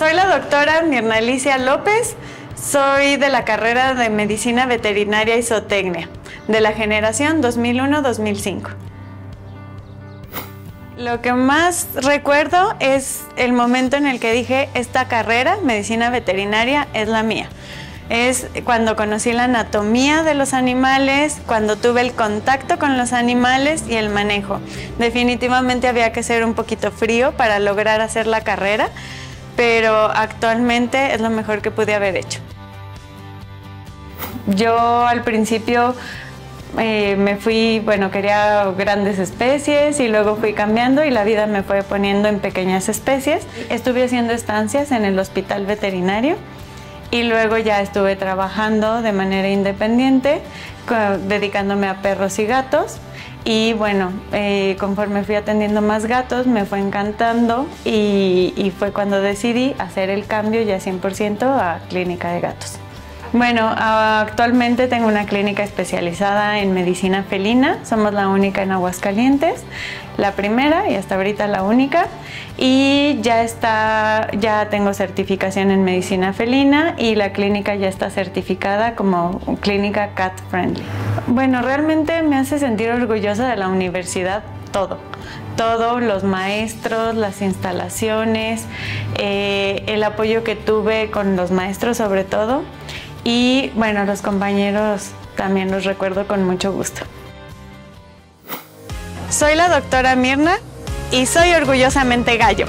Soy la doctora Mirna Alicia López, soy de la carrera de Medicina Veterinaria y Zootecnia, de la generación 2001-2005. Lo que más recuerdo es el momento en el que dije, esta carrera, medicina veterinaria, es la mía. Es cuando conocí la anatomía de los animales, cuando tuve el contacto con los animales y el manejo. Definitivamente había que ser un poquito frío para lograr hacer la carrera, pero actualmente es lo mejor que pude haber hecho. Yo al principio eh, me fui, bueno, quería grandes especies y luego fui cambiando y la vida me fue poniendo en pequeñas especies. Estuve haciendo estancias en el hospital veterinario y luego ya estuve trabajando de manera independiente, dedicándome a perros y gatos. Y bueno, eh, conforme fui atendiendo más gatos, me fue encantando y, y fue cuando decidí hacer el cambio ya 100% a clínica de gatos. Bueno, actualmente tengo una clínica especializada en medicina felina. Somos la única en Aguascalientes, la primera y hasta ahorita la única. Y ya está, ya tengo certificación en medicina felina y la clínica ya está certificada como clínica cat friendly. Bueno, realmente me hace sentir orgullosa de la universidad todo todo, los maestros, las instalaciones, eh, el apoyo que tuve con los maestros sobre todo y bueno, los compañeros también los recuerdo con mucho gusto. Soy la doctora Mirna y soy orgullosamente gallo.